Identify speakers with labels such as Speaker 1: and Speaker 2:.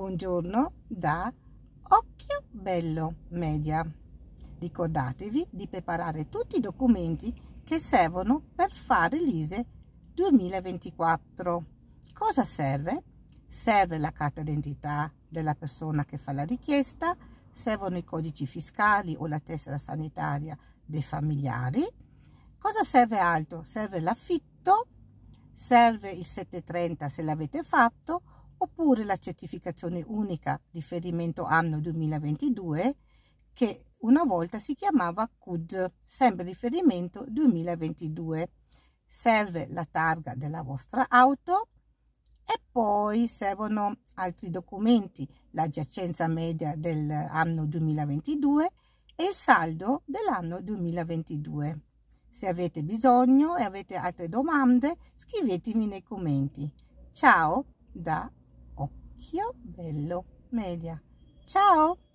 Speaker 1: Buongiorno da Occhio Bello Media. Ricordatevi di preparare tutti i documenti che servono per fare l'ISE 2024. Cosa serve? Serve la carta d'identità della persona che fa la richiesta, servono i codici fiscali o la tessera sanitaria dei familiari. Cosa serve altro? Serve l'affitto, serve il 730 se l'avete fatto oppure la certificazione unica riferimento anno 2022 che una volta si chiamava CUD, sempre riferimento 2022. Serve la targa della vostra auto e poi servono altri documenti, la giacenza media dell'anno 2022 e il saldo dell'anno 2022. Se avete bisogno e avete altre domande, scrivetemi nei commenti. Ciao da Occhio Bello Media. Ciao!